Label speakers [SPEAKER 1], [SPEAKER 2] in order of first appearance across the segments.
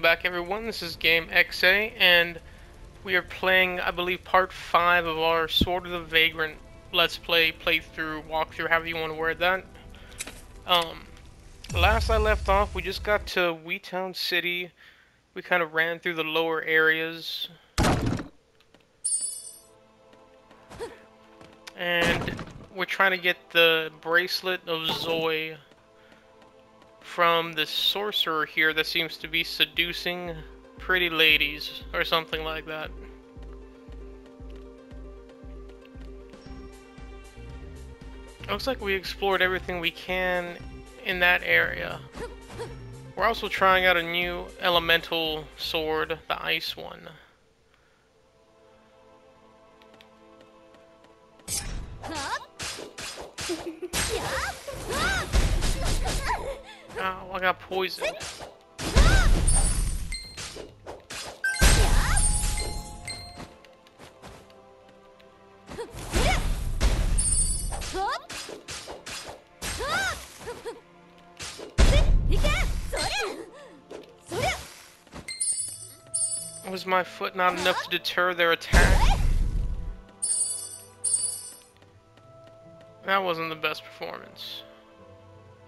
[SPEAKER 1] welcome back everyone. This is Game XA, and we are playing, I believe, part 5 of our Sword of the Vagrant Let's Play, playthrough, walkthrough, however you want to word that. Um, last I left off, we just got to Weetown City. We kind of ran through the lower areas. And we're trying to get the Bracelet of Zoi from the sorcerer here that seems to be seducing pretty ladies or something like that. Looks like we explored everything we can in that area. We're also trying out a new elemental sword, the ice one. Oh, I got poisoned. Was my foot not enough to deter their attack? That wasn't the best performance.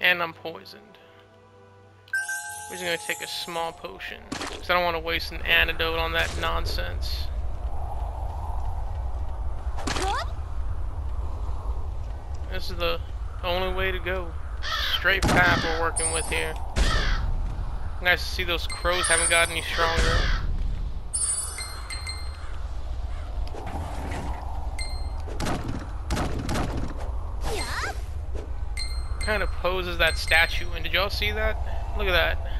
[SPEAKER 1] And I'm poisoned. We're just gonna take a small potion. Because I don't want to waste an antidote on that nonsense. This is the only way to go. Straight path we're working with here. Nice to see those crows haven't got any stronger. kind of poses that statue and did y'all see that? Look at that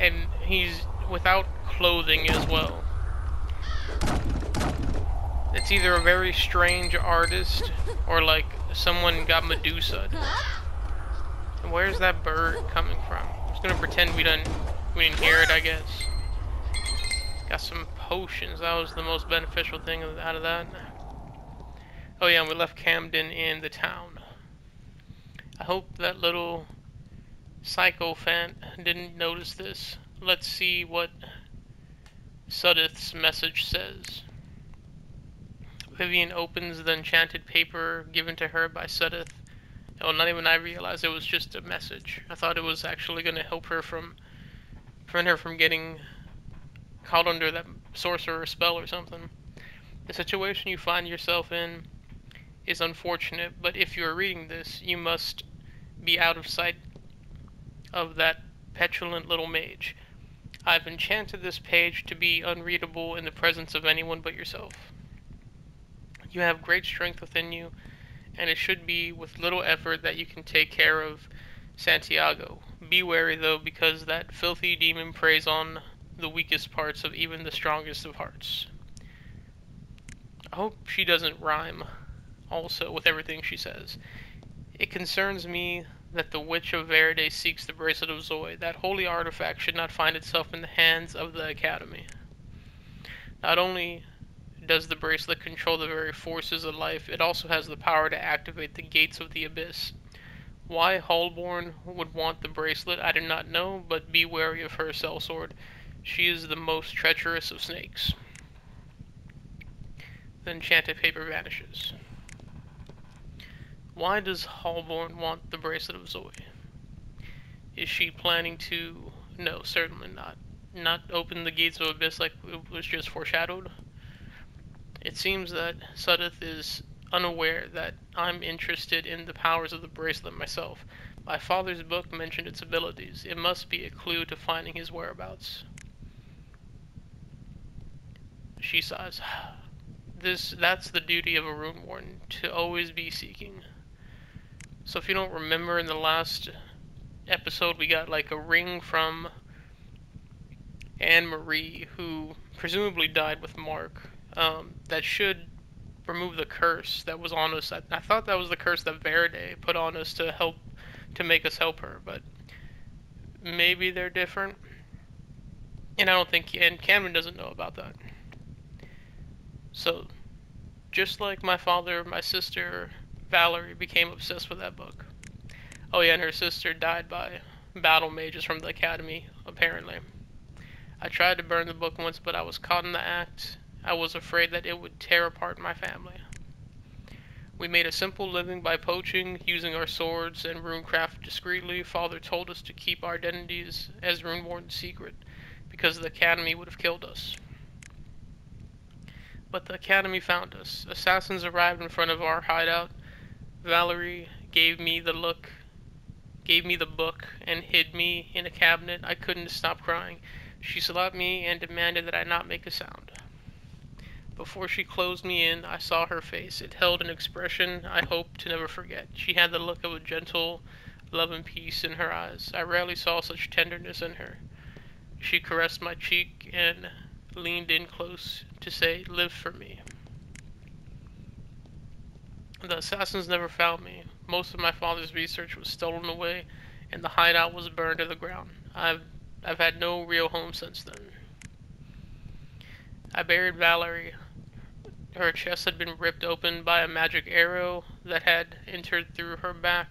[SPEAKER 1] and he's without clothing as well. It's either a very strange artist or like someone got Medusa. Where's that bird coming from? I'm just gonna pretend we didn't we didn't hear it, I guess. Got some potions. That was the most beneficial thing out of that. Oh yeah, we left Camden in the town. I hope that little Sycophant didn't notice this. Let's see what Sudeth's message says. Vivian opens the enchanted paper given to her by Sudeth. Oh, not even I realized it was just a message. I thought it was actually going to help her from, prevent her from getting caught under that sorcerer spell or something. The situation you find yourself in is unfortunate, but if you are reading this, you must be out of sight of that petulant little mage. I've enchanted this page to be unreadable in the presence of anyone but yourself. You have great strength within you, and it should be with little effort that you can take care of Santiago. Be wary, though, because that filthy demon preys on the weakest parts of even the strongest of hearts. I hope she doesn't rhyme also with everything she says. It concerns me that the Witch of Viride seeks the Bracelet of Zoi. That holy artifact should not find itself in the hands of the Academy. Not only does the bracelet control the very forces of life, it also has the power to activate the gates of the abyss. Why Holborn would want the bracelet, I do not know, but be wary of her, sellsword. She is the most treacherous of snakes. The enchanted paper vanishes. Why does Halborn want the Bracelet of Zoi? Is she planning to... No, certainly not. Not open the gates of Abyss like it was just foreshadowed? It seems that Sudeth is unaware that I'm interested in the powers of the bracelet myself. My father's book mentioned its abilities. It must be a clue to finding his whereabouts. She sighs. This that's the duty of a rune warden, to always be seeking. So if you don't remember in the last episode, we got like a ring from Anne Marie, who presumably died with Mark, um, that should remove the curse that was on us. I, I, thought that was the curse that Viride put on us to help, to make us help her, but maybe they're different. And I don't think, and Cameron doesn't know about that. So, just like my father, my sister, Valerie became obsessed with that book. Oh yeah, and her sister died by battle mages from the academy, apparently. I tried to burn the book once, but I was caught in the act. I was afraid that it would tear apart my family. We made a simple living by poaching, using our swords and runecraft discreetly. Father told us to keep our identities as Rune Warden secret, because the Academy would have killed us. But the Academy found us. Assassins arrived in front of our hideout. Valerie gave me the look, gave me the book, and hid me in a cabinet. I couldn't stop crying. She slapped me and demanded that I not make a sound. Before she closed me in, I saw her face. It held an expression I hope to never forget. She had the look of a gentle love and peace in her eyes. I rarely saw such tenderness in her. She caressed my cheek and leaned in close to say, Live for me. The assassins never found me. Most of my father's research was stolen away, and the hideout was burned to the ground. I've I've had no real home since then. I buried Valerie. Her chest had been ripped open by a magic arrow that had entered through her back.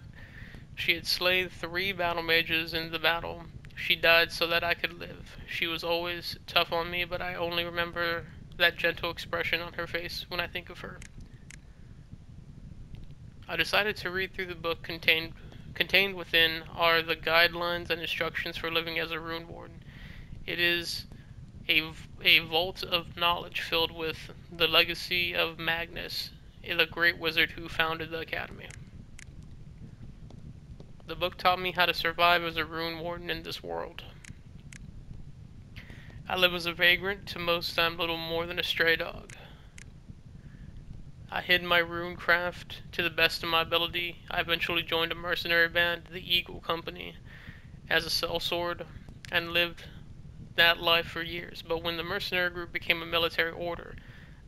[SPEAKER 1] She had slain three battle mages in the battle. She died so that I could live. She was always tough on me, but I only remember that gentle expression on her face when I think of her. I decided to read through the book contained Contained within are the guidelines and instructions for living as a rune warden. It is a, a vault of knowledge filled with the legacy of Magnus, the great wizard who founded the academy. The book taught me how to survive as a rune warden in this world. I live as a vagrant, to most I'm little more than a stray dog. I hid my rune craft to the best of my ability. I eventually joined a mercenary band, the Eagle Company, as a sellsword, and lived that life for years. But when the mercenary group became a military order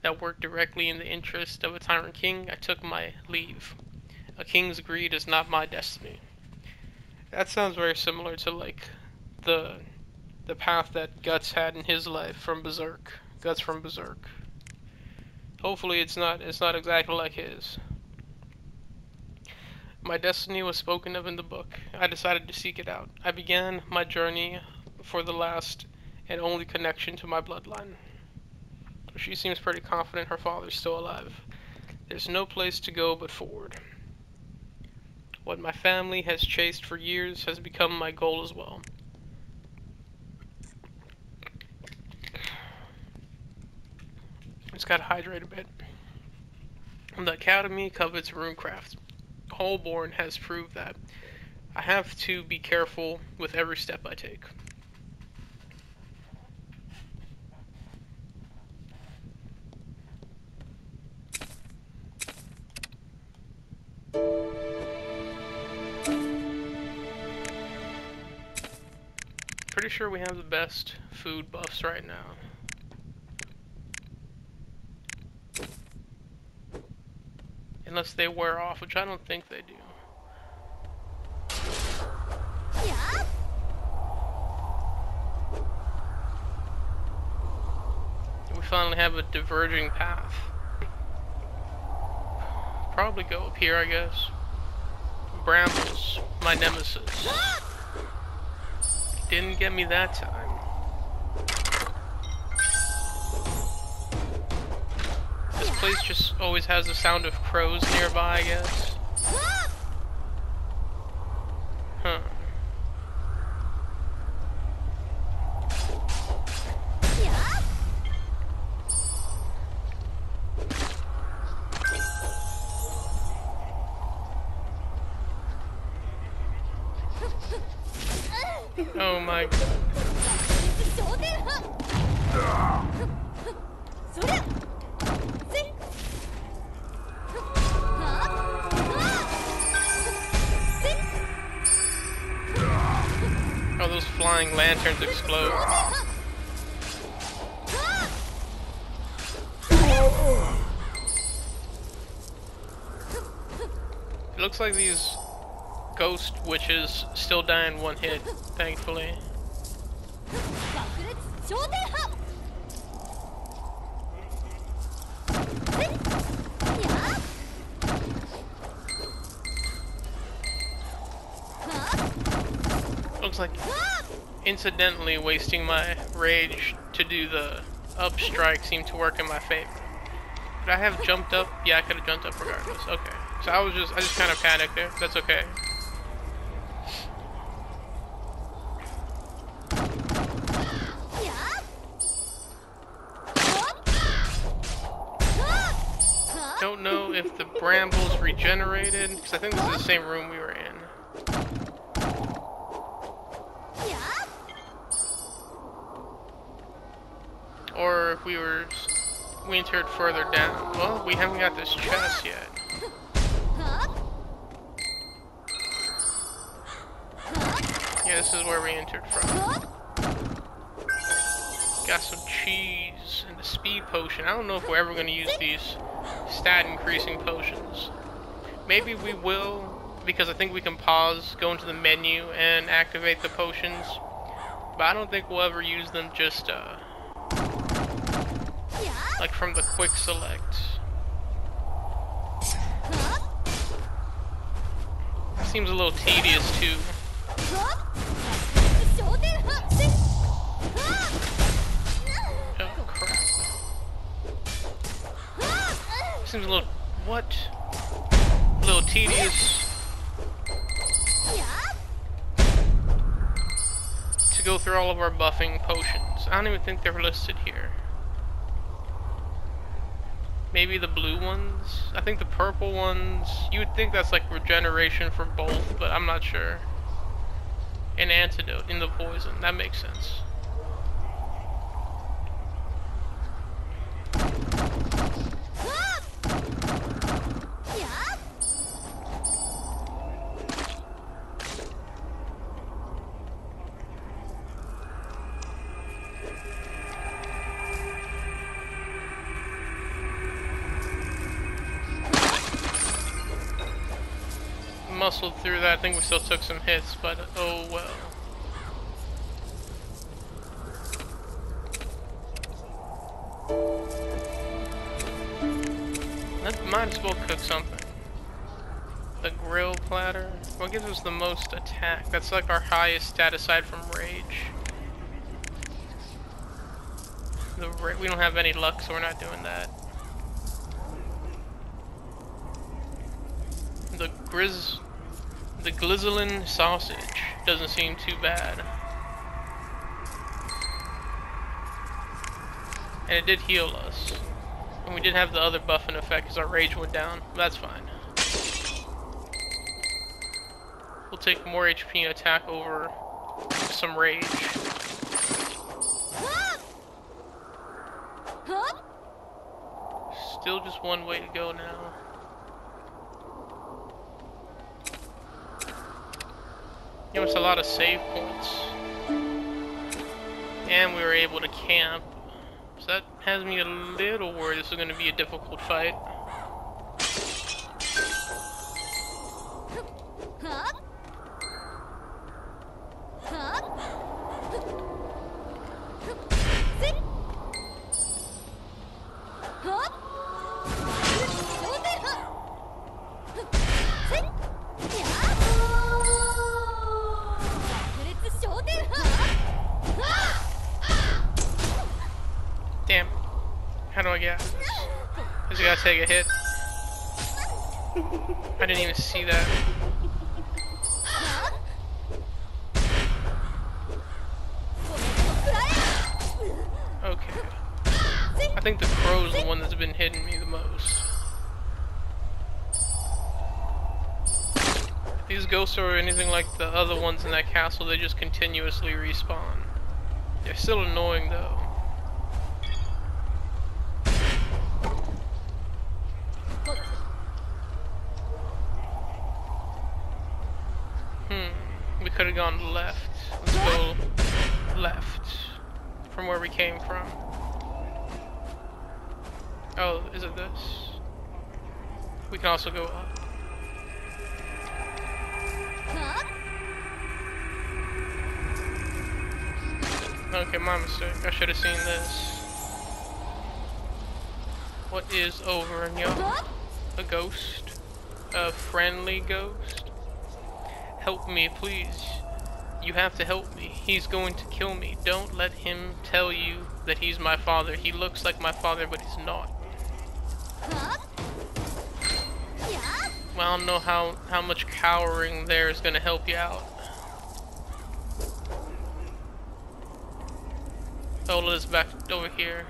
[SPEAKER 1] that worked directly in the interest of a tyrant king, I took my leave. A king's greed is not my destiny. That sounds very similar to like the the path that Guts had in his life from Berserk. Guts from Berserk. Hopefully it's not it's not exactly like his. My destiny was spoken of in the book. I decided to seek it out. I began my journey for the last and only connection to my bloodline. She seems pretty confident her father's still alive. There's no place to go but forward. What my family has chased for years has become my goal as well. Just gotta hydrate a bit. The Academy covets runecraft. Holborn has proved that. I have to be careful with every step I take. Pretty sure we have the best food buffs right now. Unless they wear off, which I don't think they do. Yeah. We finally have a diverging path. Probably go up here, I guess. Brambles, my nemesis. Didn't get me that time. Place just always has the sound of crows nearby, I guess. Huh. Oh my god. Flying lanterns explode. It looks like these ghost witches still die in one hit, thankfully. was like incidentally wasting my rage to do the up strike seemed to work in my favor. Could I have jumped up? Yeah, I could have jumped up regardless. Okay. So I was just, I just kind of panicked there. That's okay. Don't know if the brambles regenerated, because I think this is the same room we were in. Or if we were, we entered further down. Well, we haven't got this chest yet. Yeah, this is where we entered from. Got some cheese and a speed potion. I don't know if we're ever going to use these stat increasing potions. Maybe we will, because I think we can pause, go into the menu, and activate the potions. But I don't think we'll ever use them just, uh, like from the quick select. Seems a little tedious too. Oh. Seems a little what? A little tedious. To go through all of our buffing potions. I don't even think they're listed here. Maybe the blue ones? I think the purple ones, you would think that's like regeneration for both, but I'm not sure. An antidote in the poison, that makes sense. Muscled through that. I think we still took some hits, but oh well. That might as well cook something. The grill platter. What gives us the most attack? That's like our highest stat aside from rage. The we don't have any luck, so we're not doing that. The Grizz the Glizzlin sausage doesn't seem too bad. And it did heal us. And we did have the other buffing effect because our rage went down. That's fine. We'll take more HP and attack over some rage. Still just one way to go now. Give us a lot of save points. And we were able to camp. So that has me a little worried this is going to be a difficult fight. Take a hit. I didn't even see that. Okay. I think the crow's the one that's been hitting me the most. If these ghosts are anything like the other ones in that castle, they just continuously respawn. They're still annoying though. could have gone left. Let's go left from where we came from. Oh, is it this? We can also go up. Okay, my mistake. I should have seen this. What is over in y'all? A ghost? A friendly ghost? Help me, please. You have to help me. He's going to kill me. Don't let him tell you that he's my father. He looks like my father, but he's not. Well, I don't know how, how much cowering there is going to help you out. Oh, Ola's back over here.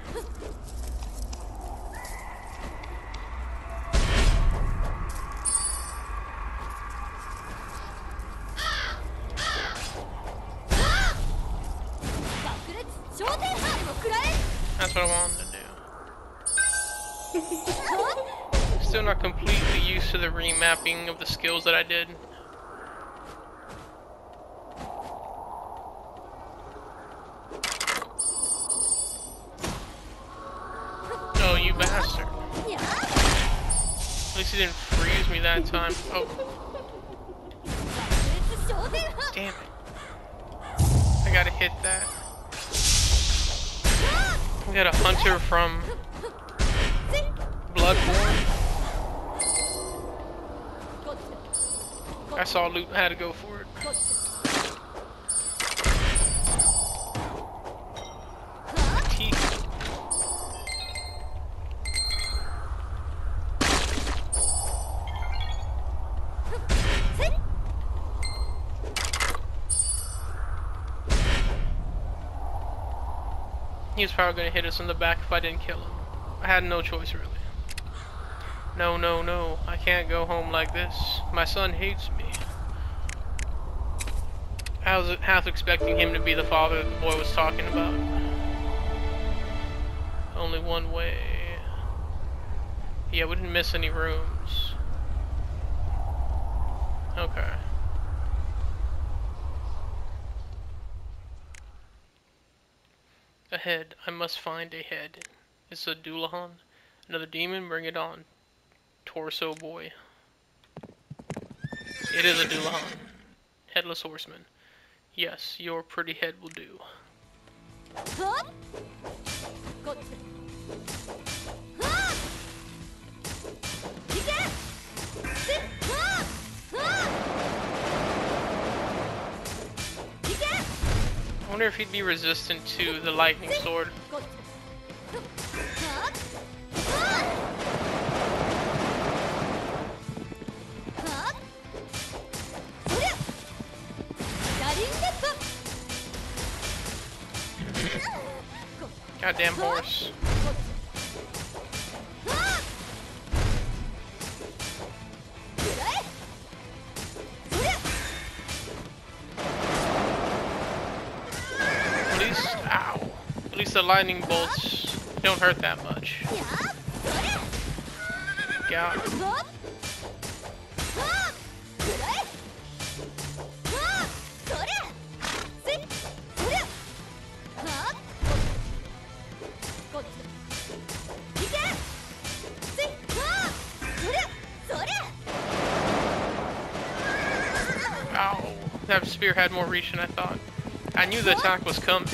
[SPEAKER 1] That's what I wanted to do. Still not completely used to the remapping of the skills that I did. Oh, you bastard. At least he didn't freeze me that time. Oh. Damn it. I gotta hit that. We got a hunter from Bloodborne. I saw loot had to go for it. He was probably gonna hit us in the back if I didn't kill him. I had no choice really. No, no, no. I can't go home like this. My son hates me. I was half expecting him to be the father the boy was talking about. Only one way. Yeah, we didn't miss any rooms. Okay. Ahead, I must find a head. It's a Dullahan. Another demon, bring it on. Torso boy. It is a Dullahan. Headless horseman. Yes, your pretty head will do. I wonder if he'd be resistant to the lightning sword. Goddamn horse. At least, ow. At least the lightning bolts don't hurt that much. God. That spear had more reach than I thought. I knew the attack was coming.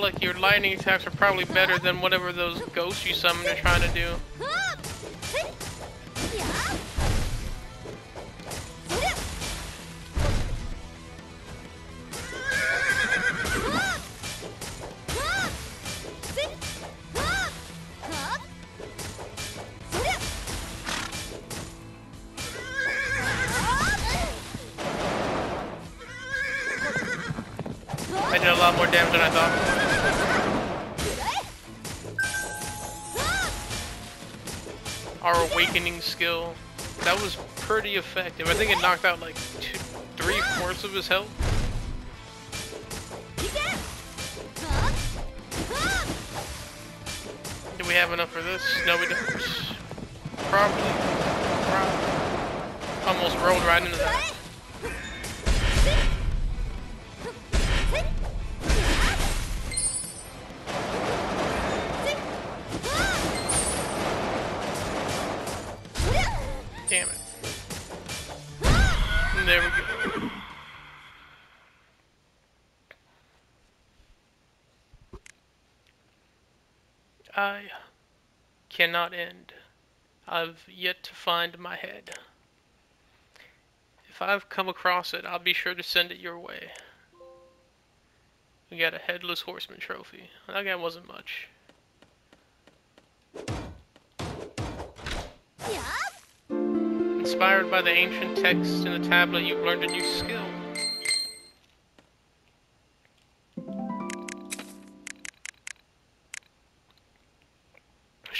[SPEAKER 1] Like your lightning attacks are probably better than whatever those ghosts you summoned are trying to do. Effective. I think it knocked out like two, three fourths of his health. Do we have enough for this? No, we don't. Probably. Probably. Almost rolled right into cannot end. I've yet to find my head. If I've come across it, I'll be sure to send it your way. We got a Headless Horseman trophy. That guy wasn't much. Inspired by the ancient text in the tablet, you've learned a new skill.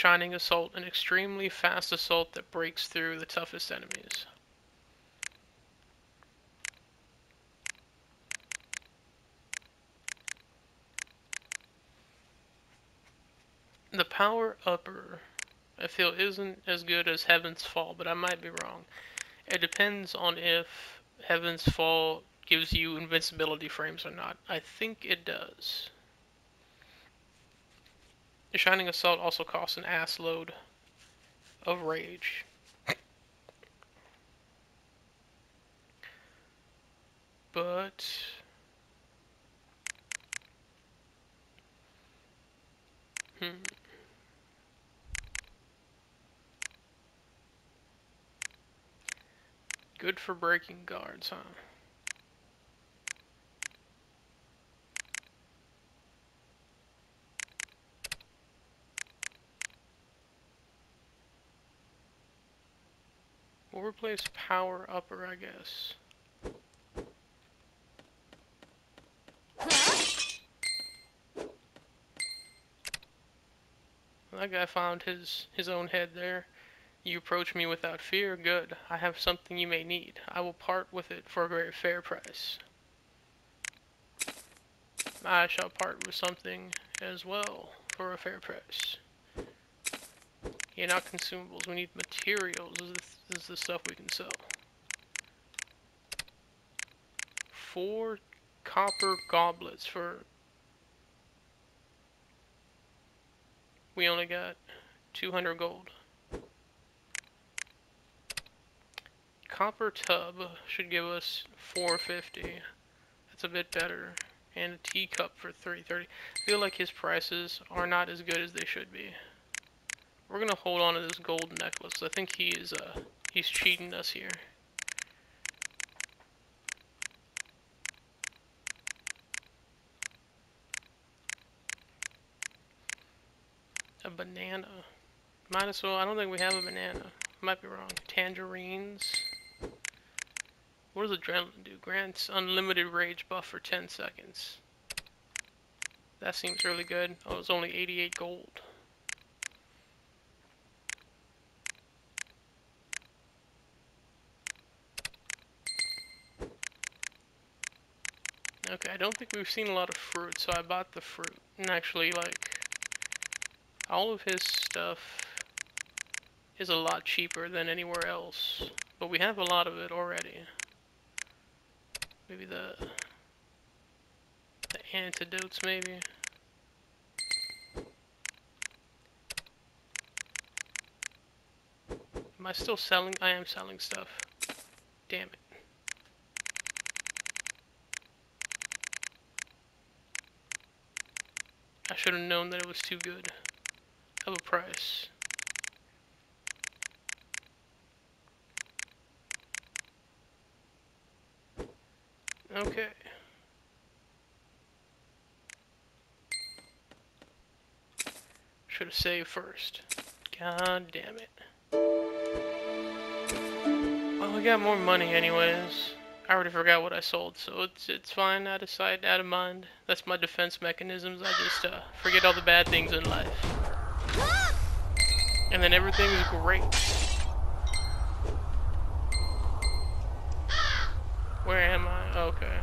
[SPEAKER 1] Shining Assault, an extremely fast assault that breaks through the toughest enemies. The power upper I feel isn't as good as Heaven's Fall, but I might be wrong. It depends on if Heaven's Fall gives you invincibility frames or not. I think it does. The Shining Assault also costs an ass load of rage. But hmm Good for breaking guards, huh? We'll replace power upper, I guess. That guy found his his own head there. You approach me without fear, good. I have something you may need. I will part with it for a very fair price. I shall part with something as well for a fair price. Yeah, not consumables. We need materials. This is, the, this is the stuff we can sell. Four copper goblets for... We only got 200 gold. copper tub should give us 450. That's a bit better. And a teacup for 330. I feel like his prices are not as good as they should be. We're gonna hold on to this gold necklace. I think he is uh he's cheating us here. A banana. Might as well. I don't think we have a banana. Might be wrong. Tangerines. What does Adrenaline do? Grants unlimited rage buff for 10 seconds. That seems really good. Oh, it's only 88 gold. Okay, I don't think we've seen a lot of fruit, so I bought the fruit. And actually, like, all of his stuff is a lot cheaper than anywhere else. But we have a lot of it already. Maybe the the antidotes maybe. Am I still selling? I am selling stuff. Damn it. Should have known that it was too good of a price. Okay. Should have saved first. God damn it. Well, we got more money anyways. I already forgot what I sold, so it's it's fine. Out of sight, out of mind. That's my defense mechanisms. I just uh, forget all the bad things in life. And then everything's great. Where am I? Okay.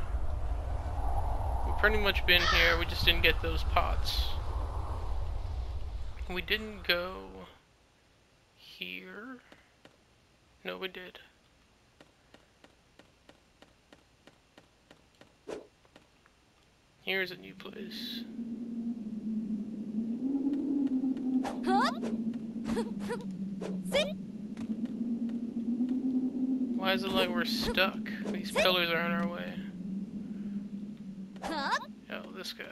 [SPEAKER 1] We've pretty much been here, we just didn't get those pots. We didn't go here. No, we did. Here's a new place. Huh? Why is it like we're stuck? These pillars are in our way. Oh, this guy.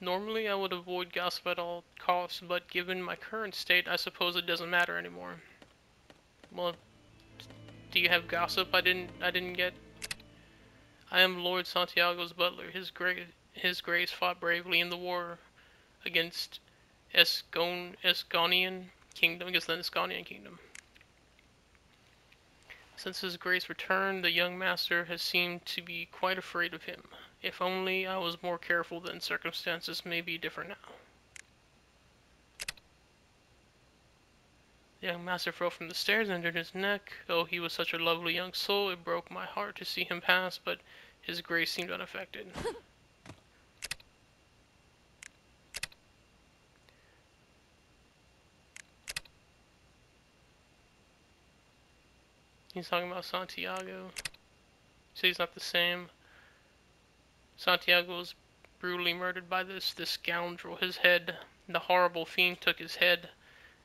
[SPEAKER 1] Normally I would avoid gossip at all costs, but given my current state, I suppose it doesn't matter anymore. Well, do you have gossip I didn't I didn't get? I am Lord Santiago's butler. His grace his grace fought bravely in the war against Esgon Esgonian kingdom, against the Esconian kingdom. Since his grace returned, the young master has seemed to be quite afraid of him. If only I was more careful, then circumstances may be different now. The young master fell from the stairs and injured his neck. Oh, he was such a lovely young soul, it broke my heart to see him pass, but his grace seemed unaffected. He's talking about Santiago. So he's not the same. Santiago was brutally murdered by this this scoundrel. His head, the horrible fiend took his head.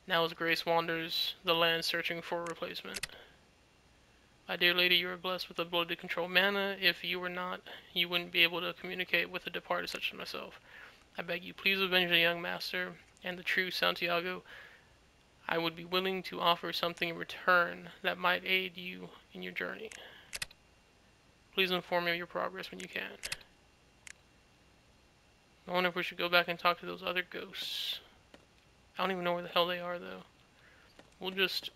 [SPEAKER 1] Now his grace wanders the land searching for a replacement. My dear lady, you are blessed with the ability to control mana. If you were not, you wouldn't be able to communicate with a departed such as myself. I beg you, please avenge the young master and the true Santiago. I would be willing to offer something in return that might aid you in your journey. Please inform me of your progress when you can. I wonder if we should go back and talk to those other ghosts. I don't even know where the hell they are, though. We'll just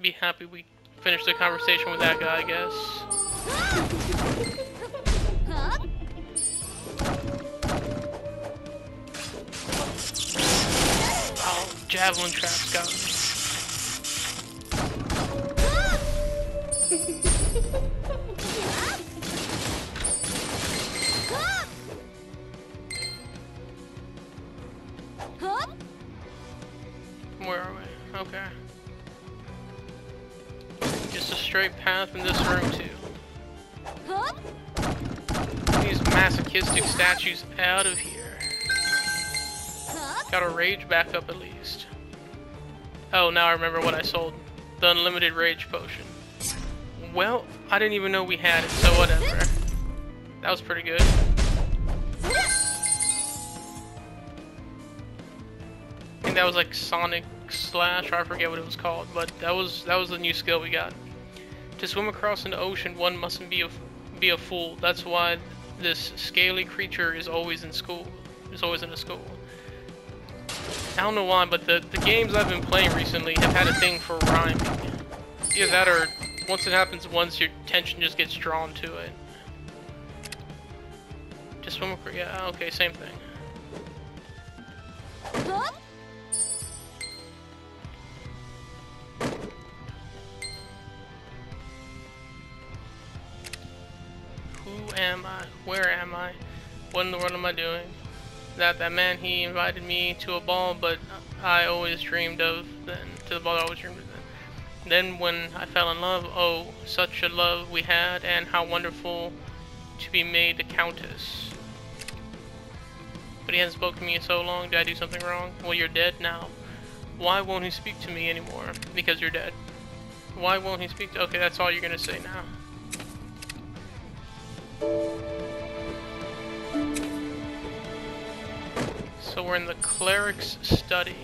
[SPEAKER 1] be happy we finished the conversation with that guy, I guess. Oh, javelin traps got me. Where are we? Okay. Straight path in this room too. These masochistic statues out of here. Got a rage back up at least. Oh, now I remember what I sold. The unlimited rage potion. Well, I didn't even know we had it, so whatever. That was pretty good. I think that was like Sonic slash, or I forget what it was called, but that was that was the new skill we got. To swim across an ocean, one mustn't be a be a fool. That's why this scaly creature is always in school. Is always in a school. I don't know why, but the the games I've been playing recently have had a thing for rhyming. Either that, or once it happens once, your attention just gets drawn to it. Just swim across. Yeah. Okay. Same thing. Am I? Where am I? What in the world am I doing? That that man, he invited me to a ball, but I always dreamed of, then, to the ball I always dreamed of. Then. then when I fell in love, oh, such a love we had, and how wonderful to be made a countess. But he hasn't spoken to me in so long, did I do something wrong? Well, you're dead now. Why won't he speak to me anymore? Because you're dead. Why won't he speak to- okay, that's all you're gonna say now. So we're in the cleric's study.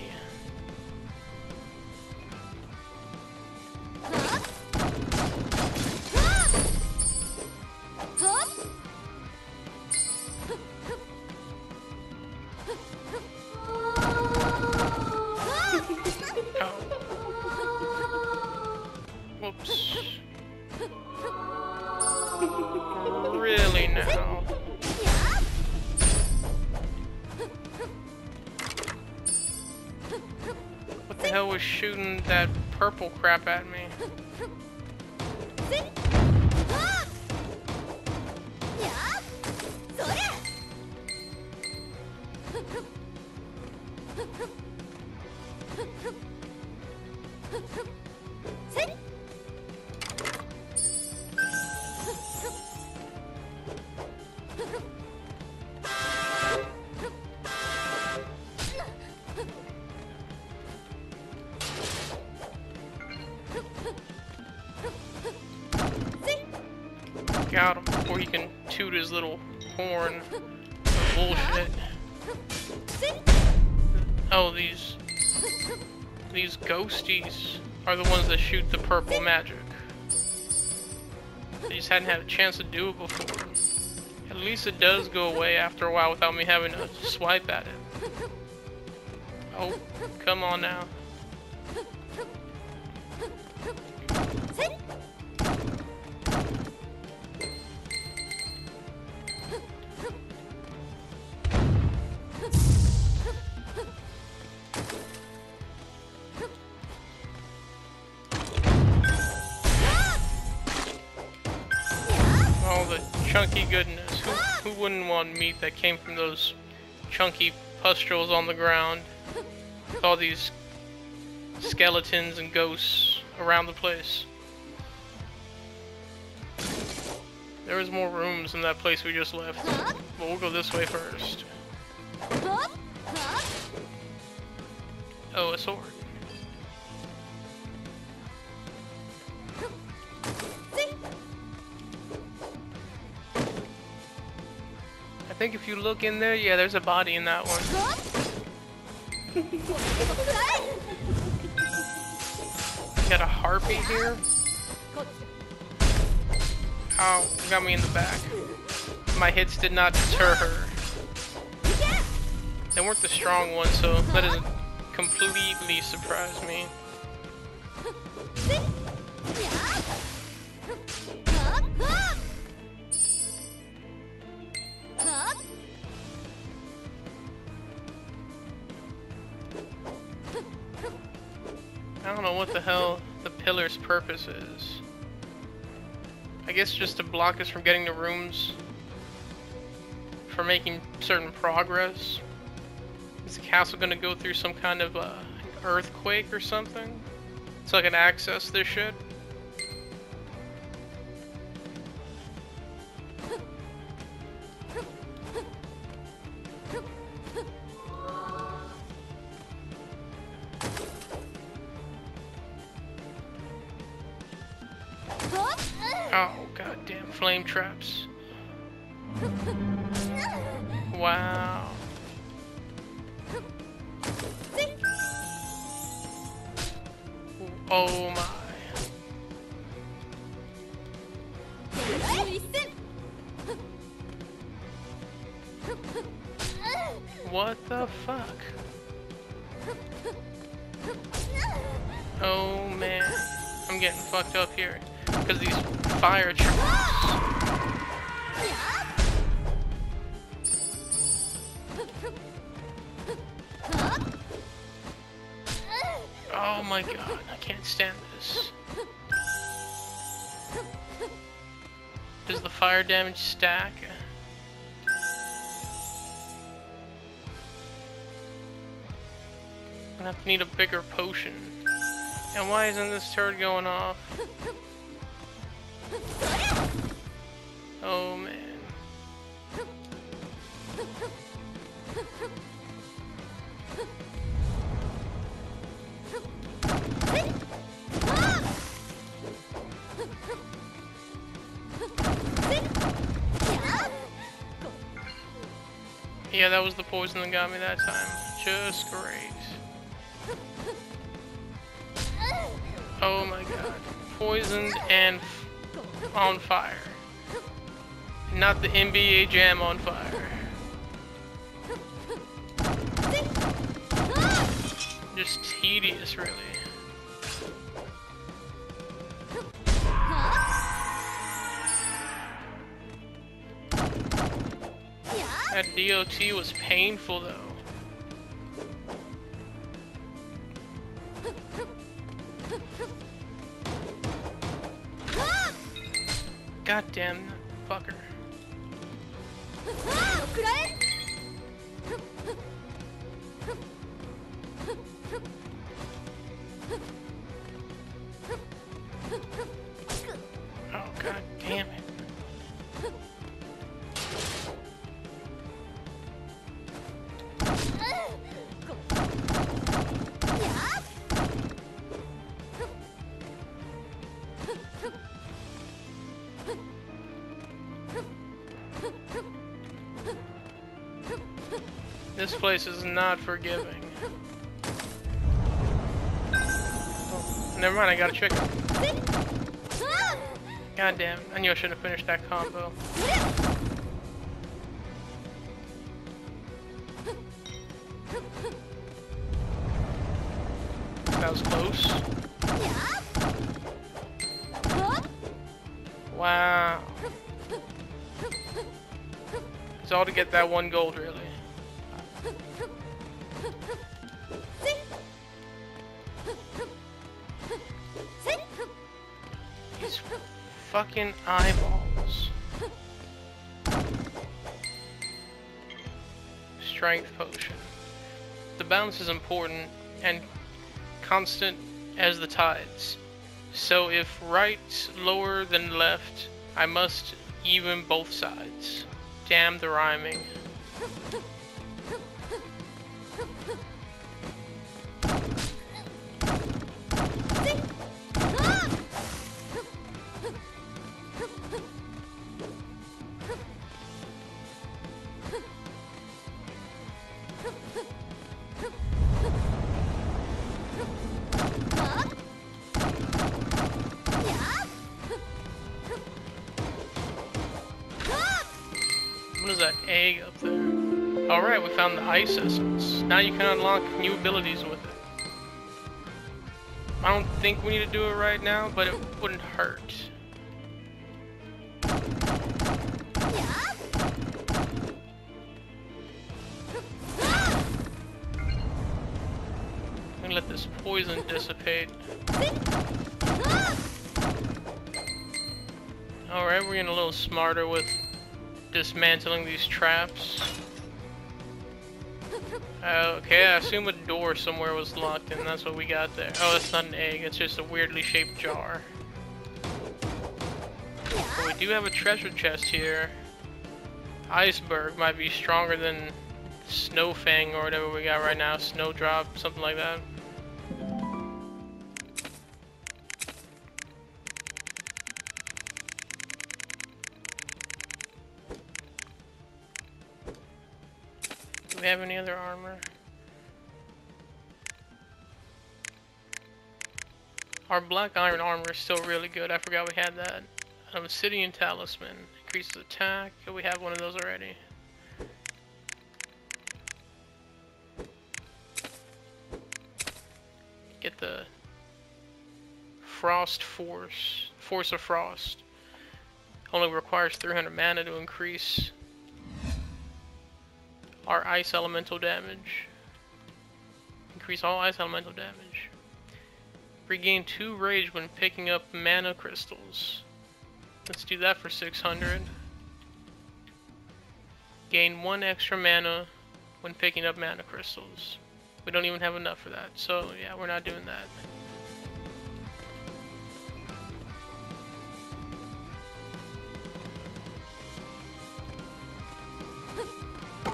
[SPEAKER 1] Oh. Oops. What the hell was shooting that purple crap at me? Magic. I just hadn't had a chance to do it before. At least it does go away after a while without me having to swipe at it. Oh, come on now. Who meat that came from those chunky pustules on the ground? With all these skeletons and ghosts around the place. There is more rooms in that place we just left. But we'll go this way first. Oh, a sword. Think if you look in there, yeah, there's a body in that one. Got a harpy here. Oh, got me in the back. My hits did not deter her. They weren't the strong ones, so that doesn't completely surprise me. What the hell the pillar's purpose is. I guess just to block us from getting the rooms for making certain progress. Is the castle gonna go through some kind of uh, earthquake or something? So I can access this shit? Oh man. I'm getting fucked up here. Because these fire troops. Oh my god, I can't stand this. Does the fire damage stack? I have to need a bigger potion. And why isn't this turd going off? Oh man. Yeah, that was the poison that got me that time. Just great. Oh my god. Poisoned and on fire. Not the NBA Jam on fire. Just tedious, really. That DOT was painful, though. This place is not forgiving. Oh, never mind, I got a chicken. God damn, I knew I should have finished that combo. That was close. Wow. It's all to get that one gold, really. Eyeballs. Strength potion. The balance is important and constant as the tides. So if right lower than left, I must even both sides. Damn the rhyming. Ice essence. Now you can unlock new abilities with it. I don't think we need to do it right now, but it wouldn't hurt. Let me let this poison dissipate. Alright, we're getting a little smarter with dismantling these traps. Uh, okay, I assume a door somewhere was locked and that's what we got there. Oh, that's not an egg, it's just a weirdly shaped jar. But we do have a treasure chest here. Iceberg might be stronger than Snowfang or whatever we got right now. Snowdrop, something like that. Have any other armor? Our black iron armor is still really good. I forgot we had that. Um, Obsidian Talisman. Increases attack. We have one of those already. Get the Frost Force. Force of Frost. Only requires 300 mana to increase our ice elemental damage. Increase all ice elemental damage. Regain 2 rage when picking up mana crystals. Let's do that for 600. Gain 1 extra mana when picking up mana crystals. We don't even have enough for that, so yeah, we're not doing that.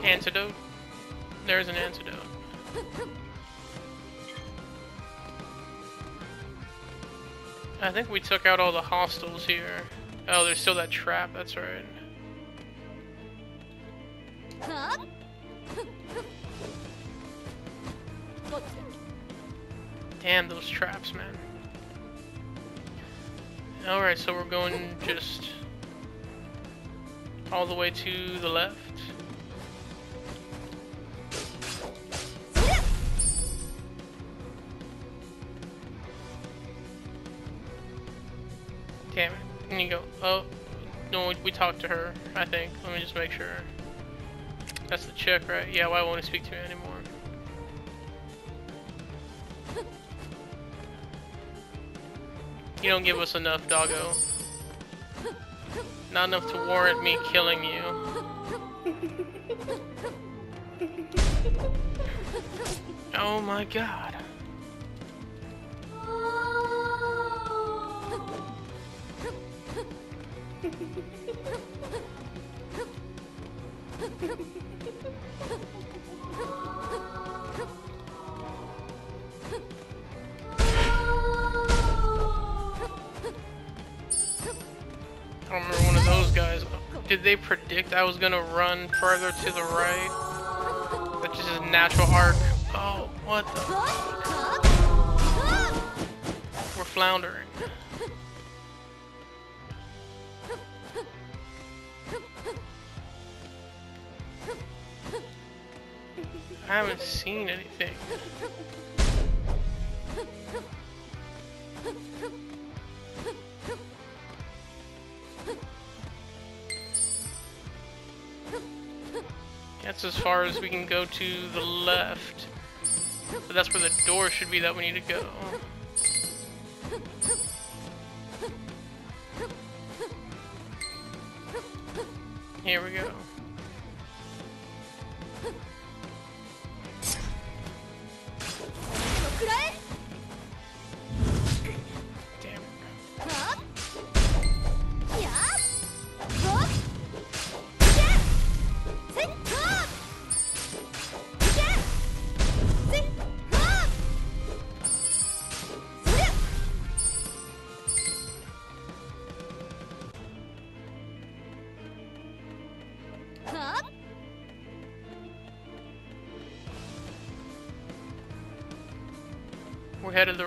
[SPEAKER 1] Antidote? There's an antidote. I think we took out all the hostiles here. Oh, there's still that trap, that's right. Damn those traps, man. Alright, so we're going just all the way to the left. And you go, oh, no, we, talked to her, I think. Let me just make sure. That's the chick, right? Yeah, why won't he speak to me anymore? You don't give us enough, doggo. Not enough to warrant me killing you. Oh my god. They predict I was gonna run further to the right? That's just a natural arc. Oh, what the fuck? We're floundering. I haven't seen anything. That's as far as we can go to the left. But that's where the door should be that we need to go. Here we go.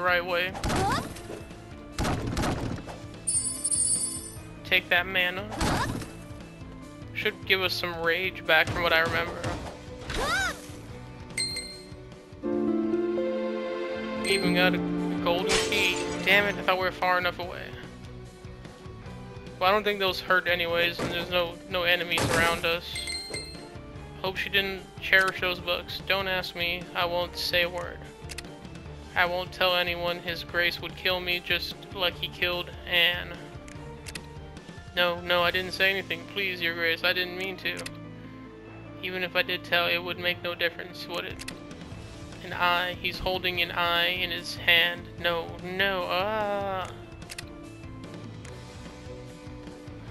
[SPEAKER 1] Right way. Take that mana. Should give us some rage back from what I remember. Even got a golden key. Damn it, I thought we were far enough away. Well, I don't think those hurt anyways, and there's no no enemies around us. Hope she didn't cherish those books. Don't ask me, I won't say a word. I won't tell anyone his grace would kill me just like he killed Anne. No, no, I didn't say anything. Please, your grace, I didn't mean to. Even if I did tell, it would make no difference, would it? An eye. He's holding an eye in his hand. No, no, ah.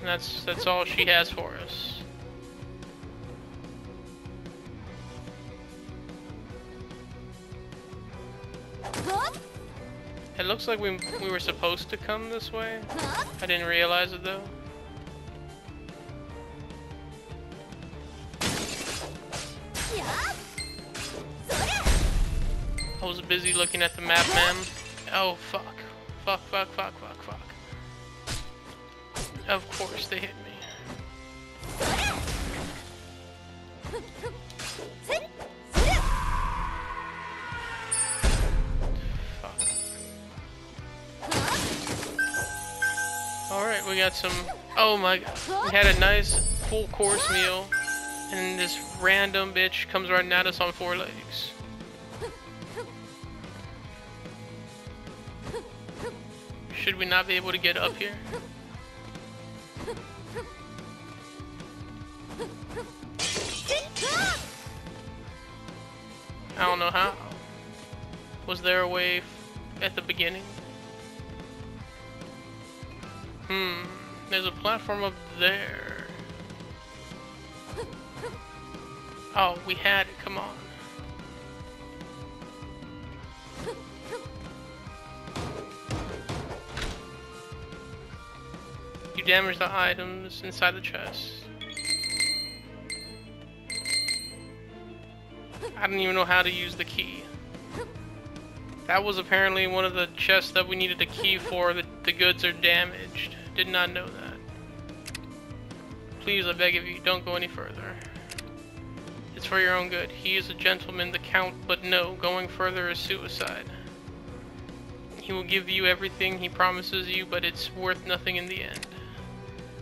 [SPEAKER 1] That's that's all she has for us. It looks like we we were supposed to come this way. I didn't realize it though. I was busy looking at the map, ma'am. Oh fuck. Fuck, fuck, fuck, fuck, fuck. Of course they hit me. Got some... Oh my. We had a nice full course meal. And this random bitch comes running at us on four legs. Should we not be able to get up here? I don't know how. Was there a way at the beginning? Hmm. There's a platform up there. Oh, we had it. Come on. You damage the items inside the chest. I don't even know how to use the key. That was apparently one of the chests that we needed a key for. The, the goods are damaged. Did not know that. Please, I beg of you, don't go any further. It's for your own good. He is a gentleman, the Count, but no, going further is suicide. He will give you everything he promises you, but it's worth nothing in the end.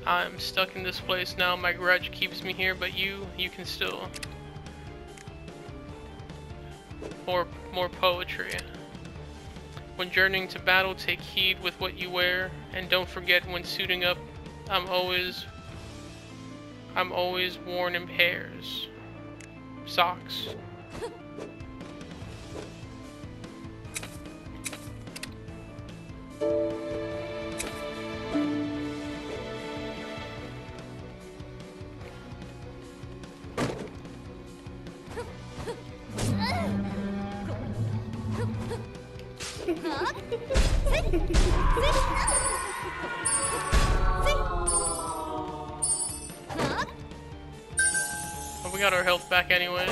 [SPEAKER 1] I'm stuck in this place now, my grudge keeps me here, but you, you can still... More, more poetry. When journeying to battle, take heed with what you wear, and don't forget when suiting up, I'm always I'm always worn in pairs. Socks. got our health back anyways.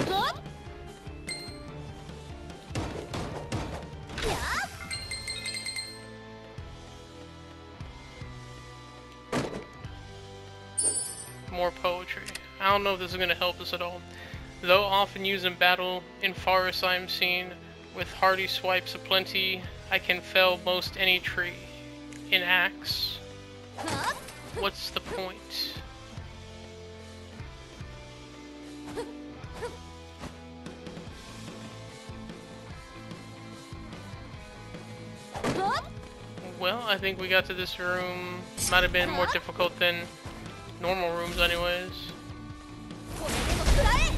[SPEAKER 1] More poetry. I don't know if this is going to help us at all. Though often used in battle, in forests I am seen, with hardy swipes aplenty, I can fell most any tree. In axe. What's the point? Well, I think we got to this room. Might have been more difficult than normal rooms anyways. Alright,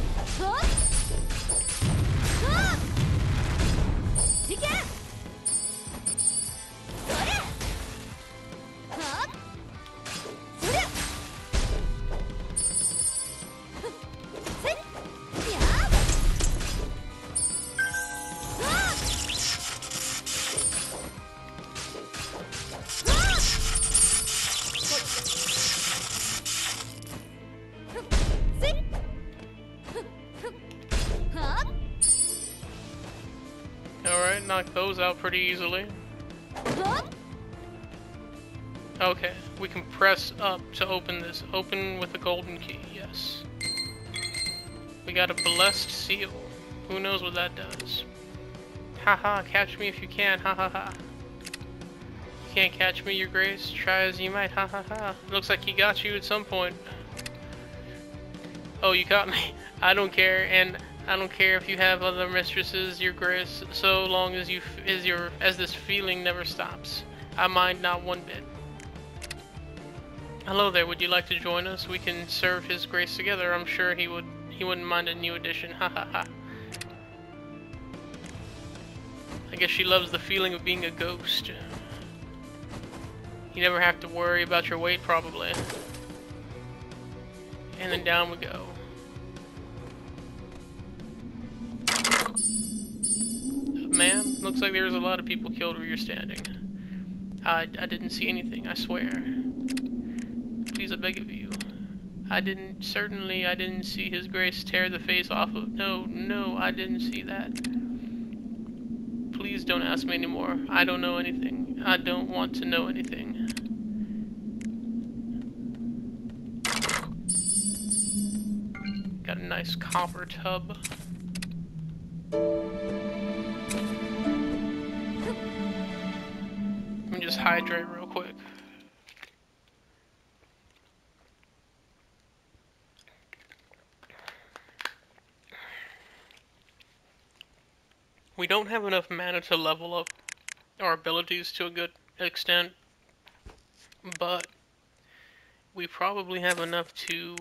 [SPEAKER 1] those out pretty easily. Okay, we can press up to open this. Open with the golden key, yes. We got a blessed seal. Who knows what that does? Haha, ha, catch me if you can, ha ha ha. You can't catch me, your grace. Try as you might, ha ha ha. Looks like he got you at some point. Oh, you caught me. I don't care, and I don't care if you have other mistresses, your grace, so long as you as your as this feeling never stops. I mind not one bit. Hello there, would you like to join us? We can serve his grace together. I'm sure he would he wouldn't mind a new addition. Ha ha ha. I guess she loves the feeling of being a ghost. You never have to worry about your weight probably. And then down we go. Ma'am, looks like there's a lot of people killed where you're standing. I, I didn't see anything, I swear. Please, I beg of you. I didn't, certainly I didn't see his grace tear the face off of, no, no, I didn't see that. Please don't ask me anymore. I don't know anything. I don't want to know anything. Got a nice copper tub. Hydrate real quick. We don't have enough mana to level up our abilities to a good extent, but we probably have enough to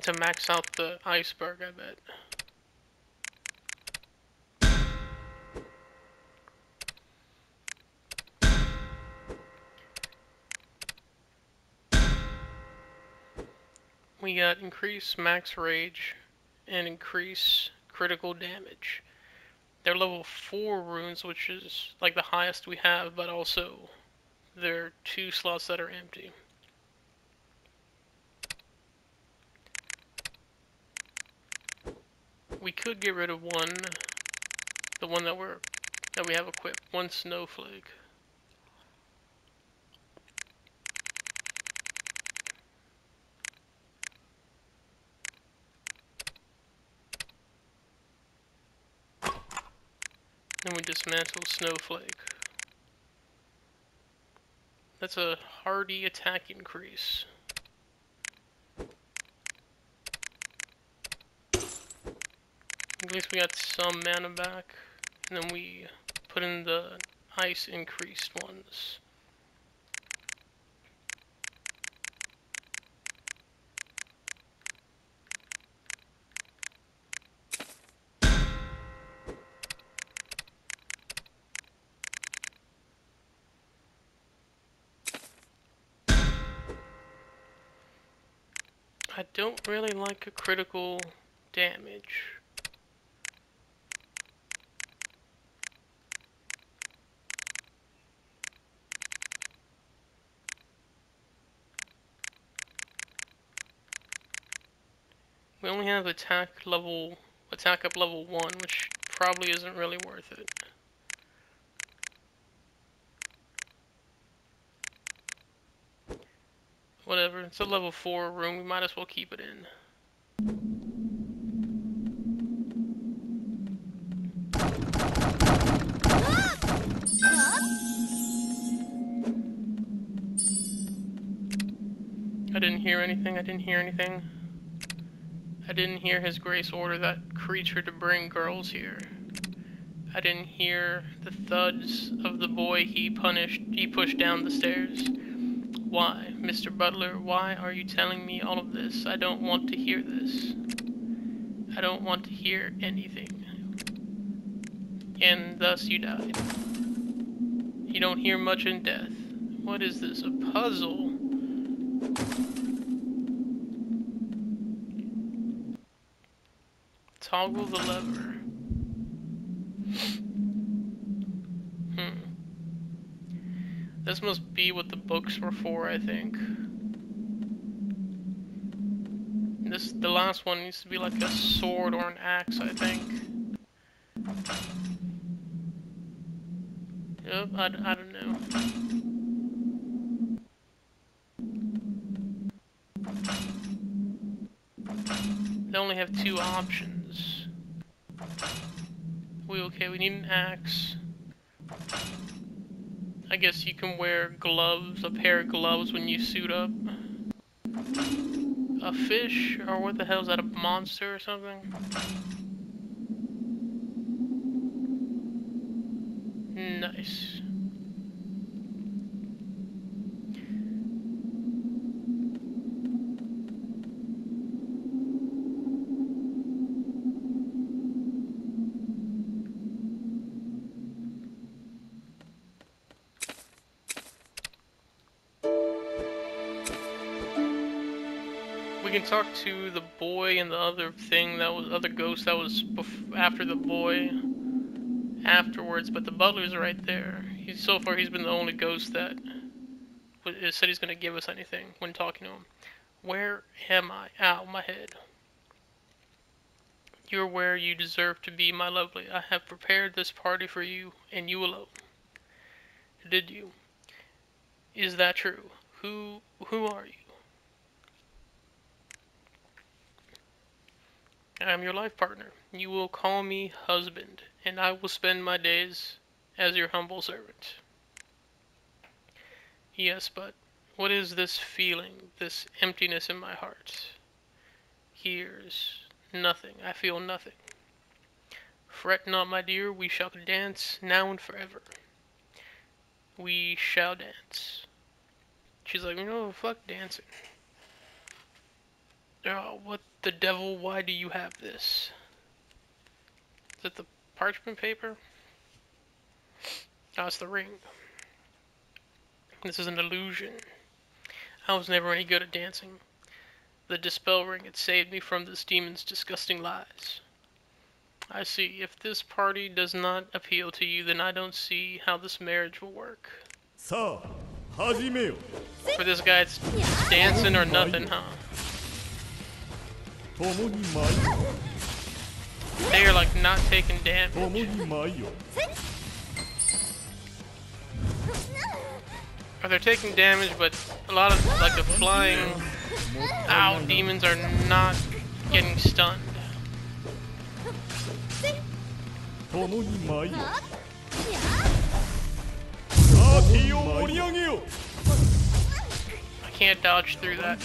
[SPEAKER 1] to max out the iceberg, I bet. We got increase max rage and increase critical damage. They're level 4 runes, which is like the highest we have, but also there are two slots that are empty. We could get rid of one, the one that we're that we have equipped, one snowflake. Then we dismantle Snowflake. That's a hardy attack increase. At least we got some mana back. And then we put in the ice increased ones. I don't really like a critical damage. We only have attack level, attack up level 1, which probably isn't really worth it. Whatever, it's a level 4 rune, we might as well keep it in. I didn't hear anything, I didn't hear anything. I didn't hear his grace order that creature to bring girls here. I didn't hear the thuds of the boy he punished, he pushed down the stairs. Why, Mr. Butler, why are you telling me all of this? I don't want to hear this. I don't want to hear anything. And thus you died. You don't hear much in death. What is this, a puzzle? Toggle the lever. Hmm. This must be what the books were for, I think. This, the last one needs to be like a sword or an axe, I think. Yep, I, I don't know. They only have two options. We okay, we need an axe. I guess you can wear gloves, a pair of gloves when you suit up. A fish? Or what the hell is that, a monster or something? Nice. Talk to the boy and the other thing that was other ghost that was after the boy afterwards, but the butler's right there. He's so far he's been the only ghost that said he's gonna give us anything when talking to him. Where am I? Ow, my head. You're where you deserve to be, my lovely. I have prepared this party for you, and you alone. Did you? Is that true? Who who are you? I am your life partner. You will call me husband, and I will spend my days as your humble servant. Yes, but what is this feeling, this emptiness in my heart? Here's nothing. I feel nothing. Fret not, my dear, we shall dance now and forever. We shall dance. She's like, you no, fuck dancing. Oh, what the devil, why do you have this? Is it the parchment paper? No, it's the ring. This is an illusion. I was never any good at dancing. The dispel ring had saved me from this demon's disgusting lies. I see. If this party does not appeal to you, then I don't see how this marriage will work.
[SPEAKER 2] So,
[SPEAKER 1] For this guy, it's dancing or nothing, huh? They are like not taking damage. Are they taking damage, but a lot of like the flying ow demons are not getting stunned. I can't dodge through that.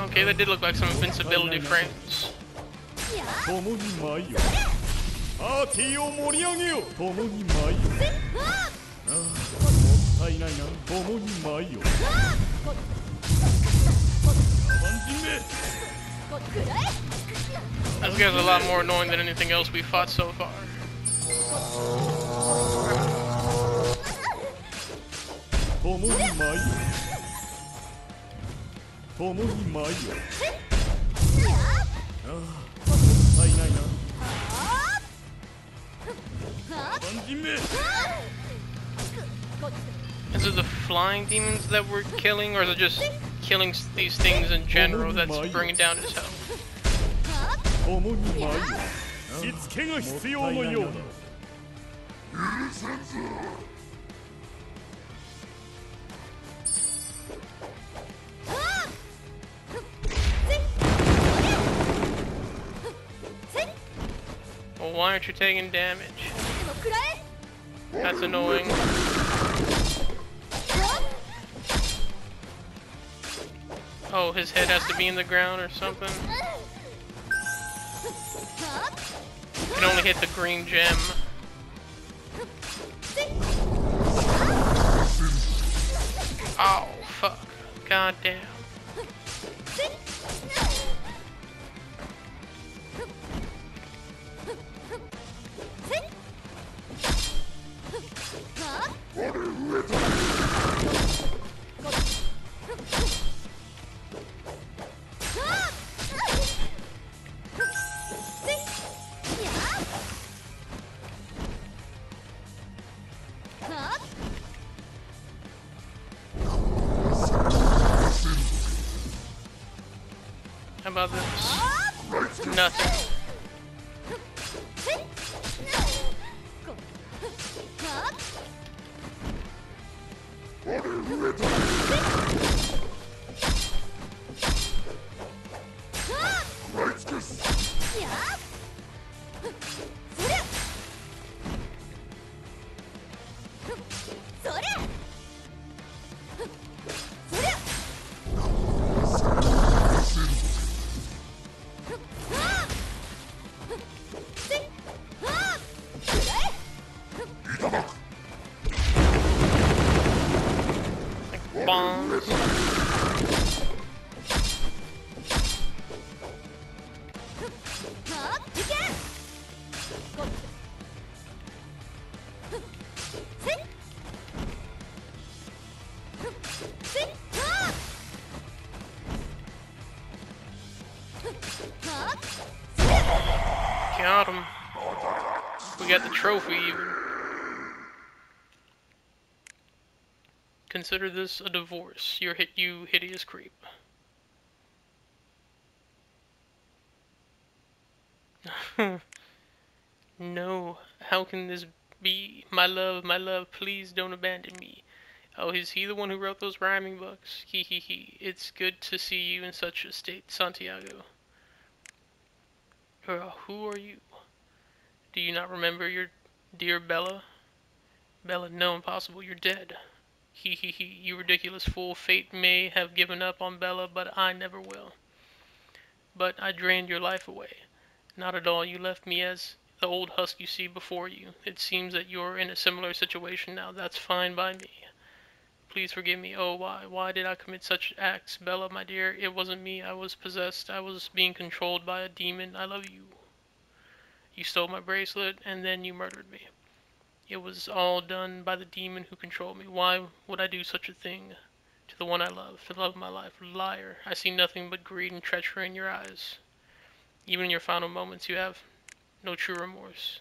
[SPEAKER 1] Okay, that did look like some invincibility frames. This guy's a lot more annoying than anything else we fought so far. Is it the flying demons that we're killing, or is it just killing these things in general that's bringing down his health?
[SPEAKER 2] 共に舞いよしつけが必要のようだ
[SPEAKER 3] あ
[SPEAKER 1] Well, why aren't you taking damage?
[SPEAKER 3] のくらえ
[SPEAKER 1] That's annoying. Oh, his head has to be in the ground or something. Can only hit the green gem. Oh, fuck. God damn. Bombs. Got him. We got the trophy even. Consider this a divorce. You're hit you hideous creep. no, how can this be? My love, my love, please don't abandon me. Oh, is he the one who wrote those rhyming books? Hee hee hee. It's good to see you in such a state, Santiago. Uh, who are you? Do you not remember your dear Bella? Bella, no, impossible, you're dead. Hee he he, you ridiculous fool. Fate may have given up on Bella, but I never will. But I drained your life away. Not at all, you left me as the old husk you see before you. It seems that you're in a similar situation now. That's fine by me. Please forgive me. Oh, why? Why did I commit such acts? Bella, my dear, it wasn't me. I was possessed. I was being controlled by a demon. I love you. You stole my bracelet, and then you murdered me. It was all done by the demon who controlled me. Why would I do such a thing to the one I love, to the love of my life? Liar. I see nothing but greed and treachery in your eyes. Even in your final moments, you have no true remorse.